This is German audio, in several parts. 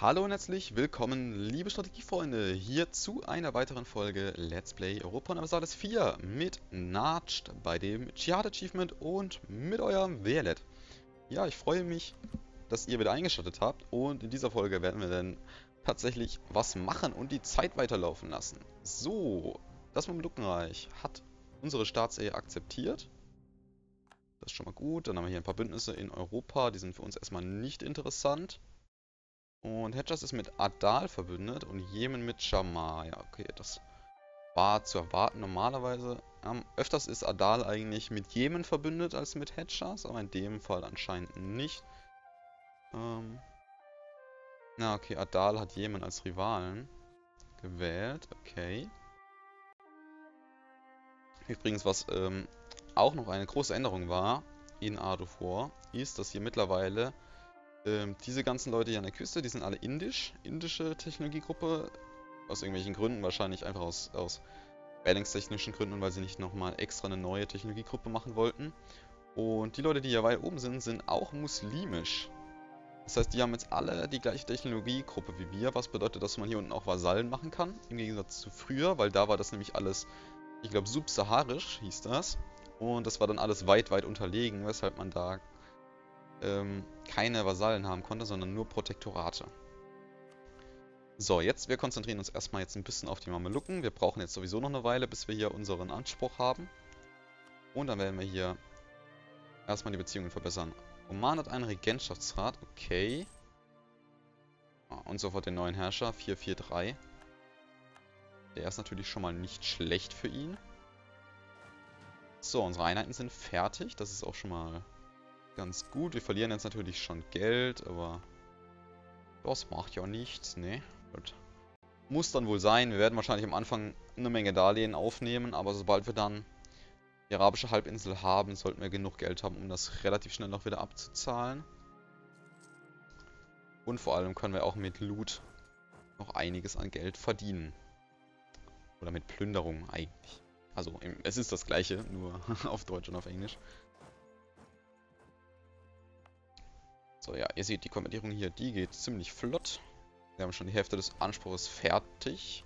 Hallo und herzlich willkommen, liebe Strategiefreunde, hier zu einer weiteren Folge Let's Play Europa Universalis 4 mit Natcht bei dem Jihad Achievement und mit eurem Wehrlet. Ja, ich freue mich, dass ihr wieder eingeschaltet habt und in dieser Folge werden wir dann tatsächlich was machen und die Zeit weiterlaufen lassen. So, das Mamelukenreich hat unsere Staatsehe akzeptiert. Das ist schon mal gut. Dann haben wir hier ein paar Bündnisse in Europa, die sind für uns erstmal nicht interessant. Und Hedjas ist mit Adal verbündet und Jemen mit Shamar. Ja, okay, das war zu erwarten normalerweise. Ähm, öfters ist Adal eigentlich mit Jemen verbündet als mit Hedjas, aber in dem Fall anscheinend nicht. Ähm, na, okay, Adal hat Jemen als Rivalen gewählt. Okay. Übrigens, was ähm, auch noch eine große Änderung war in Art of War, ist, dass hier mittlerweile ähm, diese ganzen Leute hier an der Küste, die sind alle indisch, indische Technologiegruppe, aus irgendwelchen Gründen, wahrscheinlich einfach aus, aus balancetechnischen Gründen, weil sie nicht nochmal extra eine neue Technologiegruppe machen wollten. Und die Leute, die hier weit oben sind, sind auch muslimisch. Das heißt, die haben jetzt alle die gleiche Technologiegruppe wie wir, was bedeutet, dass man hier unten auch Vasallen machen kann, im Gegensatz zu früher, weil da war das nämlich alles, ich glaube, subsaharisch hieß das. Und das war dann alles weit, weit unterlegen, weshalb man da ähm, keine Vasallen haben konnte, sondern nur Protektorate. So, jetzt, wir konzentrieren uns erstmal jetzt ein bisschen auf die Mamelucken. Wir brauchen jetzt sowieso noch eine Weile, bis wir hier unseren Anspruch haben. Und dann werden wir hier erstmal die Beziehungen verbessern. Oman hat einen Regentschaftsrat, okay. Ah, und sofort den neuen Herrscher, 443. Der ist natürlich schon mal nicht schlecht für ihn. So, unsere Einheiten sind fertig. Das ist auch schon mal ganz gut. Wir verlieren jetzt natürlich schon Geld, aber das macht ja nichts, ne? Gut. Muss dann wohl sein. Wir werden wahrscheinlich am Anfang eine Menge Darlehen aufnehmen, aber sobald wir dann die arabische Halbinsel haben, sollten wir genug Geld haben, um das relativ schnell noch wieder abzuzahlen. Und vor allem können wir auch mit Loot noch einiges an Geld verdienen. Oder mit Plünderung eigentlich. Also, es ist das gleiche, nur auf Deutsch und auf Englisch. So, ja, ihr seht die Kommentierung hier, die geht ziemlich flott. Wir haben schon die Hälfte des Anspruchs fertig.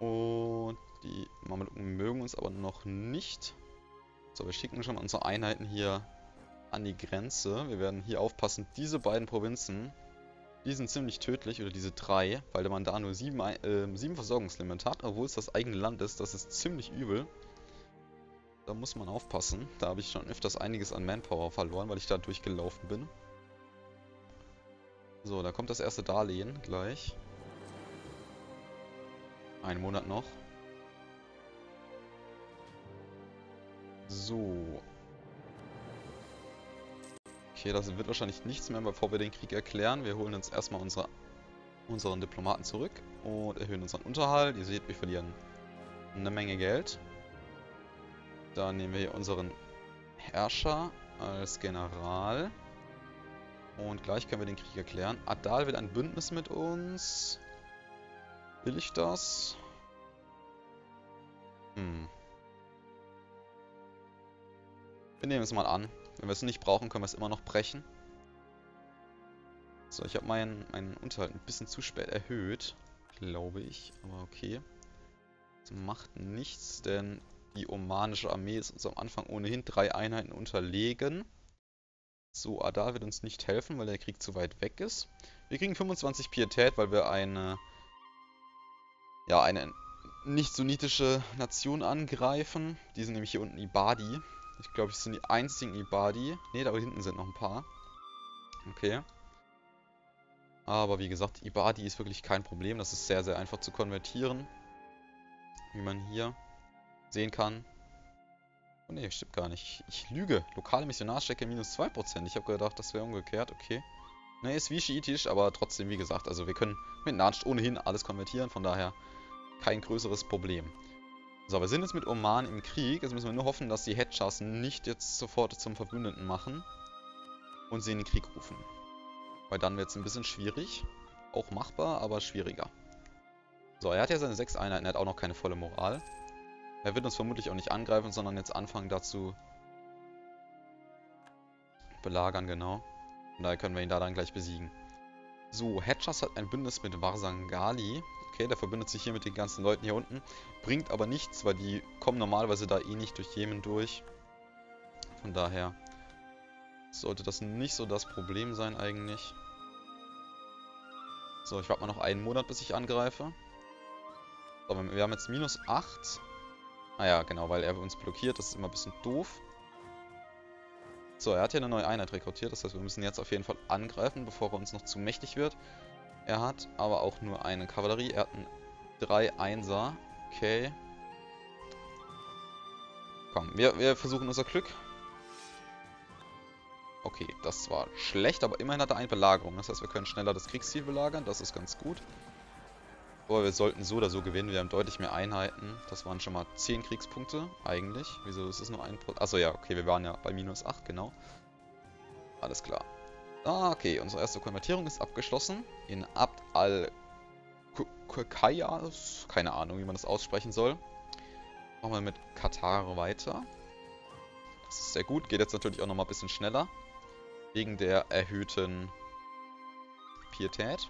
Und die Mamelucken mögen uns aber noch nicht. So, wir schicken schon unsere Einheiten hier an die Grenze. Wir werden hier aufpassen, diese beiden Provinzen, die sind ziemlich tödlich, oder diese drei, weil man da nur sieben, äh, sieben Versorgungslimit hat, obwohl es das eigene Land ist. Das ist ziemlich übel. Da muss man aufpassen. Da habe ich schon öfters einiges an Manpower verloren, weil ich da durchgelaufen bin. So, da kommt das erste Darlehen gleich. Einen Monat noch. So. Okay, das wird wahrscheinlich nichts mehr, bevor wir den Krieg erklären. Wir holen uns erstmal unsere, unseren Diplomaten zurück und erhöhen unseren Unterhalt. Ihr seht, wir verlieren eine Menge Geld. Dann nehmen wir hier unseren Herrscher als General. Und gleich können wir den Krieg erklären. Adal will ein Bündnis mit uns. Will ich das? Hm. Wir nehmen es mal an. Wenn wir es nicht brauchen, können wir es immer noch brechen. So, ich habe meinen, meinen Unterhalt ein bisschen zu spät erhöht. Glaube ich. Aber okay. Das macht nichts, denn die omanische Armee ist uns am Anfang ohnehin drei Einheiten unterlegen. So, Adal wird uns nicht helfen, weil der Krieg zu weit weg ist. Wir kriegen 25 Pietät, weil wir eine... Ja, eine nicht sunnitische Nation angreifen. Die sind nämlich hier unten Ibadi. Ich glaube, es sind die einzigen Ibadi. Ne, da hinten sind noch ein paar. Okay. Aber wie gesagt, Ibadi ist wirklich kein Problem. Das ist sehr, sehr einfach zu konvertieren. Wie man hier sehen kann. Oh ne, stimmt gar nicht. Ich lüge. Lokale Missionarstrecke minus 2%. Ich habe gedacht, das wäre umgekehrt. Okay. Ne, ist wie schiitisch, aber trotzdem, wie gesagt, also wir können mit Natsch ohnehin alles konvertieren. Von daher kein größeres Problem. So, wir sind jetzt mit Oman im Krieg. Jetzt müssen wir nur hoffen, dass die Hedjas nicht jetzt sofort zum Verbündeten machen und sie in den Krieg rufen. Weil dann wird es ein bisschen schwierig. Auch machbar, aber schwieriger. So, er hat ja seine sechs Einheiten, er hat auch noch keine volle Moral. Er wird uns vermutlich auch nicht angreifen, sondern jetzt anfangen dazu belagern, genau. Und daher können wir ihn da dann gleich besiegen. So, Hedgers hat ein Bündnis mit Varsangali. Okay, der verbündet sich hier mit den ganzen Leuten hier unten. Bringt aber nichts, weil die kommen normalerweise da eh nicht durch Jemen durch. Von daher sollte das nicht so das Problem sein eigentlich. So, ich warte mal noch einen Monat, bis ich angreife. So, wir haben jetzt minus 8. Ah ja, genau, weil er uns blockiert. Das ist immer ein bisschen doof. So, er hat hier eine neue Einheit rekrutiert. Das heißt, wir müssen jetzt auf jeden Fall angreifen, bevor er uns noch zu mächtig wird. Er hat aber auch nur eine Kavallerie. Er hat einen 3-1er. Okay. Komm, wir, wir versuchen unser Glück. Okay, das war schlecht, aber immerhin hat er eine Belagerung. Das heißt, wir können schneller das Kriegsziel belagern. Das ist ganz gut. Aber wir sollten so oder so gewinnen. Wir haben deutlich mehr Einheiten. Das waren schon mal 10 Kriegspunkte, eigentlich. Wieso ist es nur ein... Pro Achso, ja, okay, wir waren ja bei minus 8, genau. Alles klar. Ah, okay, unsere erste Konvertierung ist abgeschlossen. In Abd al... Kayas? Keine Ahnung, wie man das aussprechen soll. Machen wir mit Katar weiter. Das ist sehr gut. Geht jetzt natürlich auch nochmal ein bisschen schneller. Wegen der erhöhten Pietät.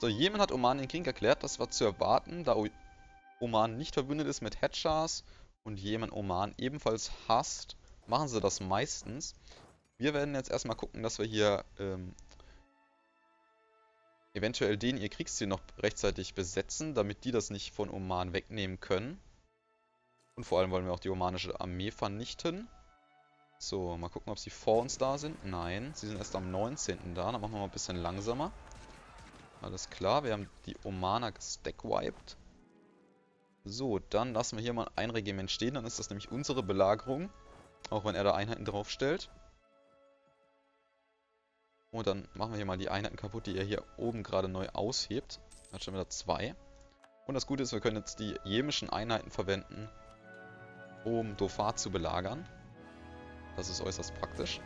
So, Jemen hat Oman den Krieg erklärt. Das war zu erwarten, da Oman nicht verbündet ist mit Hedschas und Jemen Oman ebenfalls hasst, machen sie das meistens. Wir werden jetzt erstmal gucken, dass wir hier ähm, eventuell denen ihr Kriegsziel noch rechtzeitig besetzen, damit die das nicht von Oman wegnehmen können. Und vor allem wollen wir auch die omanische Armee vernichten. So, mal gucken, ob sie vor uns da sind. Nein, sie sind erst am 19. da. Dann machen wir mal ein bisschen langsamer. Alles klar, wir haben die Omaner gestackwiped. So, dann lassen wir hier mal ein Regiment stehen. Dann ist das nämlich unsere Belagerung. Auch wenn er da Einheiten draufstellt. Und dann machen wir hier mal die Einheiten kaputt, die er hier oben gerade neu aushebt. Hat schon wieder zwei. Und das Gute ist, wir können jetzt die jemischen Einheiten verwenden, um Dofar zu belagern. Das ist äußerst praktisch.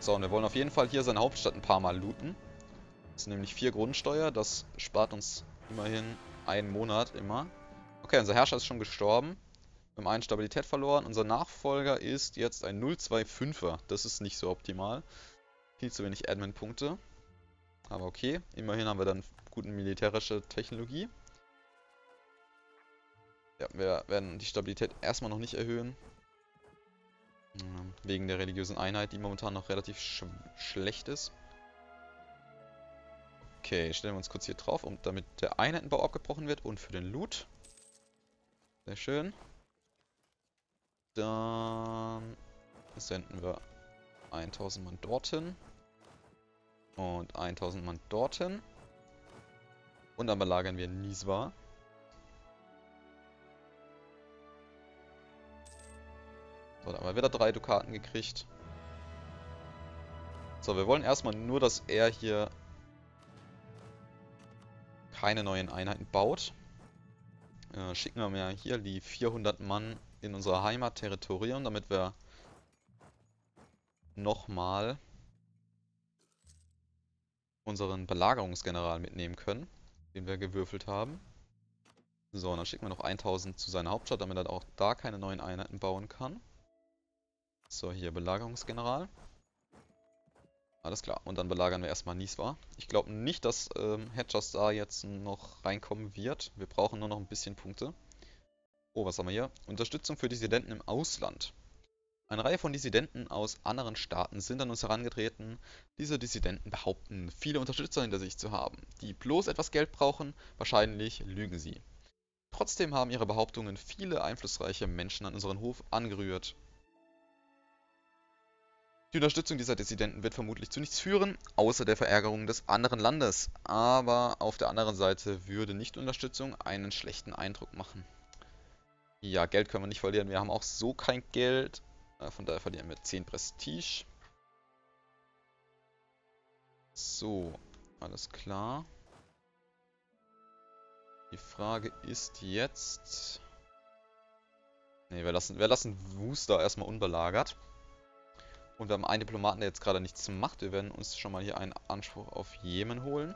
So, und wir wollen auf jeden Fall hier seine Hauptstadt ein paar Mal looten. Das sind nämlich vier Grundsteuer. Das spart uns immerhin einen Monat immer. Okay, unser Herrscher ist schon gestorben. Wir haben einen Stabilität verloren. Unser Nachfolger ist jetzt ein 025er. Das ist nicht so optimal. Viel zu wenig Admin-Punkte. Aber okay, immerhin haben wir dann guten militärische Technologie. Ja, wir werden die Stabilität erstmal noch nicht erhöhen. Wegen der religiösen Einheit, die momentan noch relativ sch schlecht ist. Okay, stellen wir uns kurz hier drauf, um, damit der Einheitenbau abgebrochen wird und für den Loot. Sehr schön. Dann senden wir 1000 Mann dorthin. Und 1000 Mann dorthin. Und dann belagern wir Niswa. So, da haben wir wieder drei Dukaten gekriegt. So, wir wollen erstmal nur, dass er hier keine neuen Einheiten baut. Äh, schicken wir mir hier die 400 Mann in unser Heimatterritorium, damit wir nochmal unseren Belagerungsgeneral mitnehmen können, den wir gewürfelt haben. So, dann schicken wir noch 1000 zu seiner Hauptstadt, damit er auch da keine neuen Einheiten bauen kann. So, hier Belagerungsgeneral. Alles klar, und dann belagern wir erstmal Niswa. Ich glaube nicht, dass ähm, Hedgers da jetzt noch reinkommen wird. Wir brauchen nur noch ein bisschen Punkte. Oh, was haben wir hier? Unterstützung für Dissidenten im Ausland. Eine Reihe von Dissidenten aus anderen Staaten sind an uns herangetreten. Diese Dissidenten behaupten, viele Unterstützer hinter sich zu haben, die bloß etwas Geld brauchen. Wahrscheinlich lügen sie. Trotzdem haben ihre Behauptungen viele einflussreiche Menschen an unseren Hof angerührt. Die Unterstützung dieser Dissidenten wird vermutlich zu nichts führen, außer der Verärgerung des anderen Landes. Aber auf der anderen Seite würde Nicht-Unterstützung einen schlechten Eindruck machen. Ja, Geld können wir nicht verlieren. Wir haben auch so kein Geld. Äh, von daher verlieren wir 10 Prestige. So, alles klar. Die Frage ist jetzt... Ne, wir lassen, wir lassen Wooster erstmal unbelagert. Und wir haben einen Diplomaten, der jetzt gerade nichts macht. Wir werden uns schon mal hier einen Anspruch auf Jemen holen.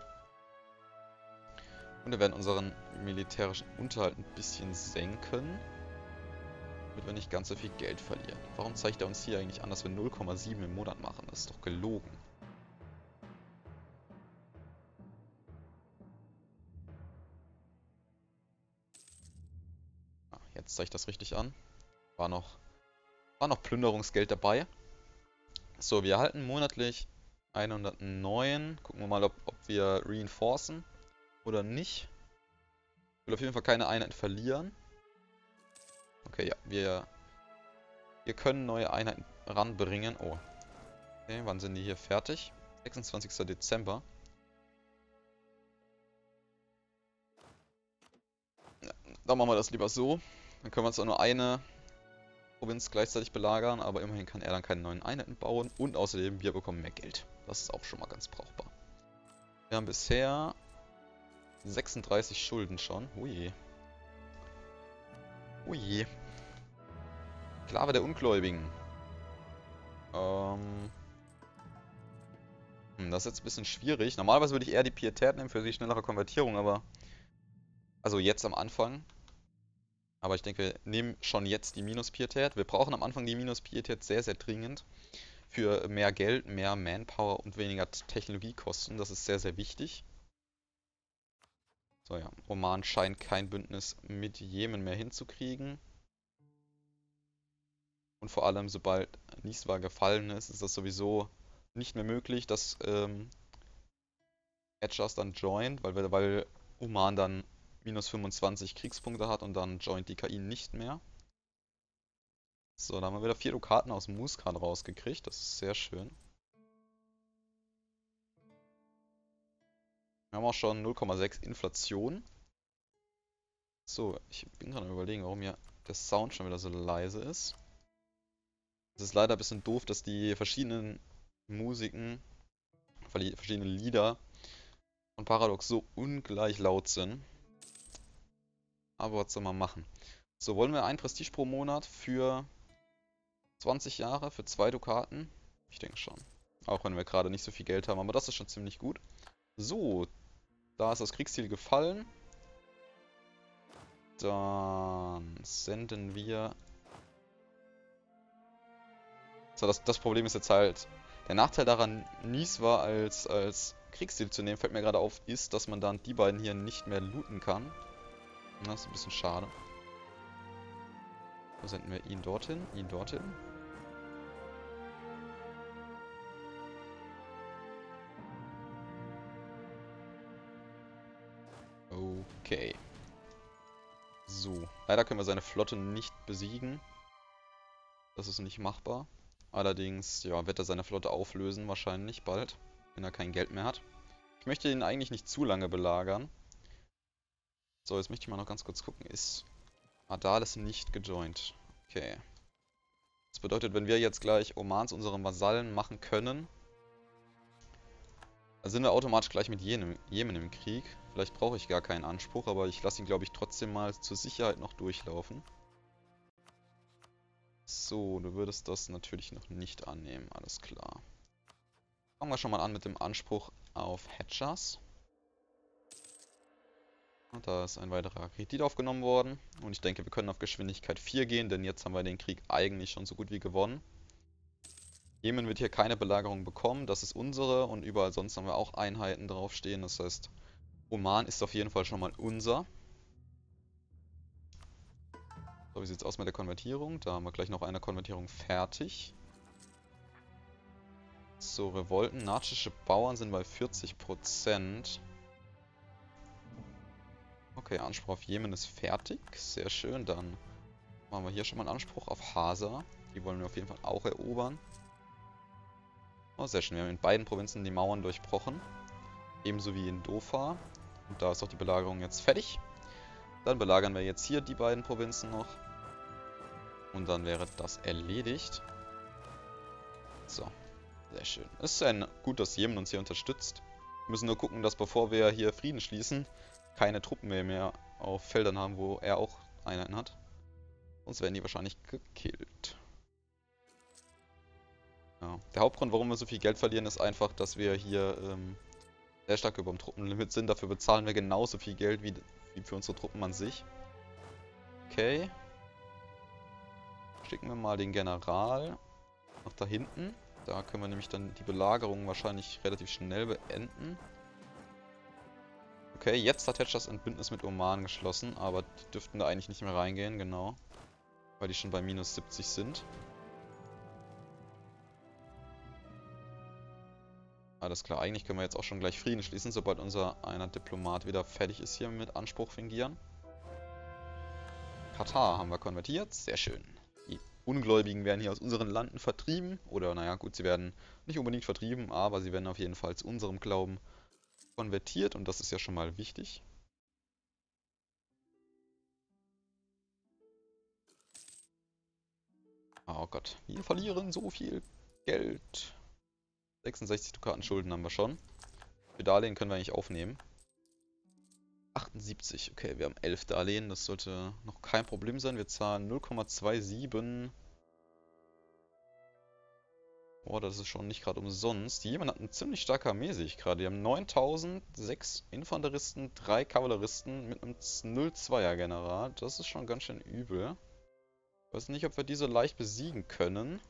Und wir werden unseren militärischen Unterhalt ein bisschen senken. Damit wir nicht ganz so viel Geld verlieren. Warum zeigt er uns hier eigentlich an, dass wir 0,7 im Monat machen? Das ist doch gelogen. Ah, jetzt zeige ich das richtig an. War noch, war noch Plünderungsgeld dabei. So, wir erhalten monatlich 109. Gucken wir mal, ob, ob wir reinforcen oder nicht. Ich will auf jeden Fall keine Einheiten verlieren. Okay, ja, wir, wir können neue Einheiten ranbringen. Oh. Okay, wann sind die hier fertig? 26. Dezember. Ja, dann machen wir das lieber so. Dann können wir uns auch nur eine Provinz gleichzeitig belagern, aber immerhin kann er dann keine neuen Einheiten bauen und außerdem wir bekommen mehr Geld. Das ist auch schon mal ganz brauchbar. Wir haben bisher 36 Schulden schon. Ui. Ui. Sklave der Ungläubigen. Ähm. Hm, das ist jetzt ein bisschen schwierig. Normalerweise würde ich eher die Pietät nehmen für die schnellere Konvertierung, aber... Also jetzt am Anfang. Aber ich denke, wir nehmen schon jetzt die Minus-Pietät. Wir brauchen am Anfang die Minus-Pietät sehr, sehr dringend. Für mehr Geld, mehr Manpower und weniger Technologiekosten. Das ist sehr, sehr wichtig. So ja, Oman scheint kein Bündnis mit Jemen mehr hinzukriegen. Und vor allem, sobald Niswa gefallen ist, ist das sowieso nicht mehr möglich, dass ähm, Edgers dann joint, weil, weil Oman dann minus 25 Kriegspunkte hat und dann joint die KI nicht mehr. So, da haben wir wieder vier Dukaten aus Muskan rausgekriegt. Das ist sehr schön. Wir haben auch schon 0,6 Inflation. So, ich bin gerade überlegen, warum hier der Sound schon wieder so leise ist. Es ist leider ein bisschen doof, dass die verschiedenen Musiken, verschiedene Lieder von Paradox so ungleich laut sind. Aber was soll man machen? So, wollen wir ein Prestige pro Monat für 20 Jahre, für zwei Dukaten? Ich denke schon. Auch wenn wir gerade nicht so viel Geld haben, aber das ist schon ziemlich gut. So, da ist das Kriegsziel gefallen. Dann senden wir... So, das, das Problem ist jetzt halt... Der Nachteil daran, Niswa als, als Kriegsziel zu nehmen, fällt mir gerade auf, ist, dass man dann die beiden hier nicht mehr looten kann. Das ist ein bisschen schade. Wo senden wir ihn dorthin? Ihn dorthin? Okay. So. Leider können wir seine Flotte nicht besiegen. Das ist nicht machbar. Allerdings, ja, wird er seine Flotte auflösen wahrscheinlich bald, wenn er kein Geld mehr hat. Ich möchte ihn eigentlich nicht zu lange belagern. So, jetzt möchte ich mal noch ganz kurz gucken. Ist Adales nicht gejoint? Okay. Das bedeutet, wenn wir jetzt gleich Omans unsere Vasallen machen können, dann sind wir automatisch gleich mit Jemen, Jemen im Krieg. Vielleicht brauche ich gar keinen Anspruch, aber ich lasse ihn, glaube ich, trotzdem mal zur Sicherheit noch durchlaufen. So, du würdest das natürlich noch nicht annehmen, alles klar. Fangen wir schon mal an mit dem Anspruch auf Hedgers. Da ist ein weiterer Kredit aufgenommen worden. Und ich denke, wir können auf Geschwindigkeit 4 gehen, denn jetzt haben wir den Krieg eigentlich schon so gut wie gewonnen. Jemen wird hier keine Belagerung bekommen, das ist unsere. Und überall sonst haben wir auch Einheiten draufstehen. Das heißt, Oman ist auf jeden Fall schon mal unser. So, wie sieht es aus mit der Konvertierung? Da haben wir gleich noch eine Konvertierung fertig. So, Revolten. Nazische Bauern sind bei 40%. Okay, Anspruch auf Jemen ist fertig. Sehr schön, dann machen wir hier schon mal einen Anspruch auf Hasa. Die wollen wir auf jeden Fall auch erobern. Oh, sehr schön. Wir haben in beiden Provinzen die Mauern durchbrochen. Ebenso wie in Dofa. Und da ist auch die Belagerung jetzt fertig. Dann belagern wir jetzt hier die beiden Provinzen noch. Und dann wäre das erledigt. So, sehr schön. Es ist ein gut, dass Jemen uns hier unterstützt. Wir müssen nur gucken, dass bevor wir hier Frieden schließen, keine Truppen mehr, mehr auf Feldern haben, wo er auch Einheiten hat. Sonst werden die wahrscheinlich gekillt. Ja. Der Hauptgrund, warum wir so viel Geld verlieren, ist einfach, dass wir hier ähm, sehr stark über dem Truppenlimit sind. Dafür bezahlen wir genauso viel Geld wie, wie für unsere Truppen an sich. Okay. Schicken wir mal den General nach da hinten. Da können wir nämlich dann die Belagerung wahrscheinlich relativ schnell beenden. Okay, jetzt hat Hedgers ein Bündnis mit Oman geschlossen, aber die dürften da eigentlich nicht mehr reingehen, genau. Weil die schon bei minus 70 sind. Alles klar, eigentlich können wir jetzt auch schon gleich Frieden schließen, sobald unser einer Diplomat wieder fertig ist hier mit Anspruch fingieren. Katar haben wir konvertiert, sehr schön. Die Ungläubigen werden hier aus unseren Landen vertrieben. Oder naja, gut, sie werden nicht unbedingt vertrieben, aber sie werden auf jeden Fall zu unserem Glauben konvertiert und das ist ja schon mal wichtig. Oh Gott, wir verlieren so viel Geld. 66 Dukaten Schulden haben wir schon. Für Darlehen können wir eigentlich aufnehmen. 78, okay, wir haben 11 Darlehen, das sollte noch kein Problem sein. Wir zahlen 0,27 Oh, das ist schon nicht gerade umsonst. Jemand hat eine ziemlich starke Armee, sehe ich gerade. Die haben 9000, 6 Infanteristen, 3 Kavalleristen mit einem 0-2er General. Das ist schon ganz schön übel. Ich weiß nicht, ob wir diese leicht besiegen können.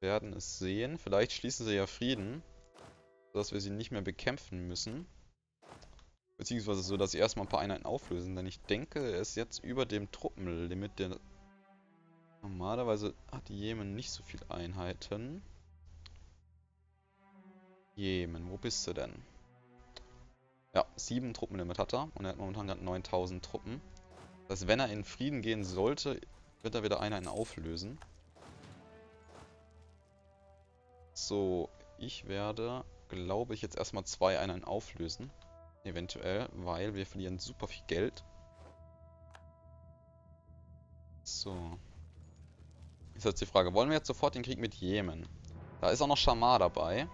Wir werden es sehen. Vielleicht schließen sie ja Frieden, sodass wir sie nicht mehr bekämpfen müssen. Beziehungsweise so, dass sie erstmal ein paar Einheiten auflösen. Denn ich denke, er ist jetzt über dem Truppenlimit der Normalerweise hat Jemen nicht so viele Einheiten. Jemen, wo bist du denn? Ja, sieben Truppenlimit hat er und er hat momentan gerade 9000 Truppen. Das heißt, wenn er in Frieden gehen sollte, wird er wieder Einheiten auflösen. So, ich werde, glaube ich, jetzt erstmal zwei Einheiten auflösen. Eventuell, weil wir verlieren super viel Geld. So. Ist jetzt die Frage, wollen wir jetzt sofort den Krieg mit Jemen? Da ist auch noch Shamar dabei.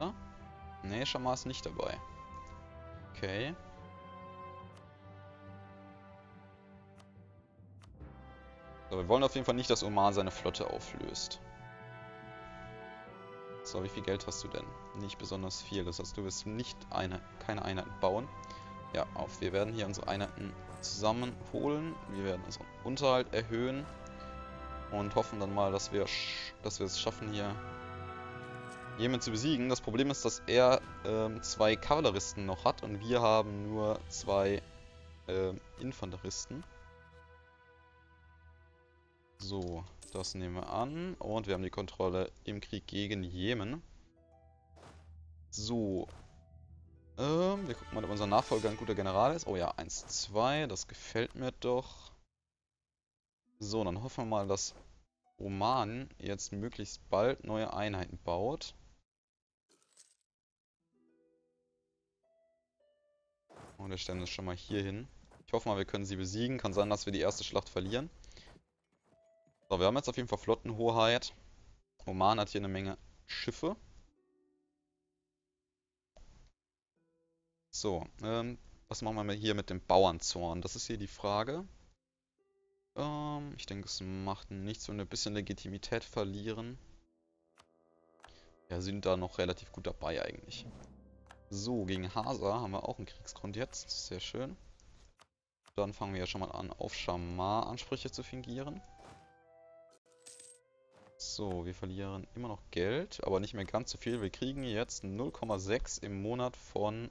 Ja? Nee, Shamar ist nicht dabei. Okay. So, wir wollen auf jeden Fall nicht, dass Oman seine Flotte auflöst. So, wie viel Geld hast du denn? Nicht besonders viel. Das heißt, du wirst nicht eine, keine Einheiten bauen. Ja, auf. Wir werden hier unsere Einheiten zusammenholen. Wir werden unseren Unterhalt erhöhen. Und hoffen dann mal, dass wir, dass wir es schaffen, hier jemanden zu besiegen. Das Problem ist, dass er ähm, zwei Kavalleristen noch hat und wir haben nur zwei ähm, Infanteristen. So, das nehmen wir an. Und wir haben die Kontrolle im Krieg gegen Jemen. So. Ähm, wir gucken mal, ob unser Nachfolger ein guter General ist. Oh ja, 1, 2, das gefällt mir doch. So, dann hoffen wir mal, dass Oman jetzt möglichst bald neue Einheiten baut. Und wir stellen das schon mal hier hin. Ich hoffe mal, wir können sie besiegen. Kann sein, dass wir die erste Schlacht verlieren. So, wir haben jetzt auf jeden Fall Flottenhoheit. Oman hat hier eine Menge Schiffe. So, ähm, was machen wir hier mit dem Bauernzorn? Das ist hier die Frage. Ähm, ich denke, es macht nichts, wenn wir ein bisschen Legitimität verlieren. Ja, sind da noch relativ gut dabei eigentlich. So, gegen Hasa haben wir auch einen Kriegsgrund jetzt. Sehr schön. Dann fangen wir ja schon mal an, auf Shamar Ansprüche zu fingieren. So, wir verlieren immer noch Geld, aber nicht mehr ganz so viel. Wir kriegen jetzt 0,6 im Monat von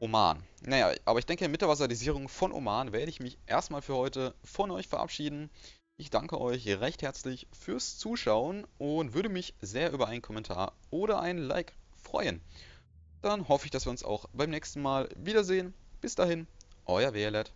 Oman. Naja, aber ich denke, mit der Vasallisierung von Oman werde ich mich erstmal für heute von euch verabschieden. Ich danke euch recht herzlich fürs Zuschauen und würde mich sehr über einen Kommentar oder ein Like freuen. Dann hoffe ich, dass wir uns auch beim nächsten Mal wiedersehen. Bis dahin, euer Wehrlet.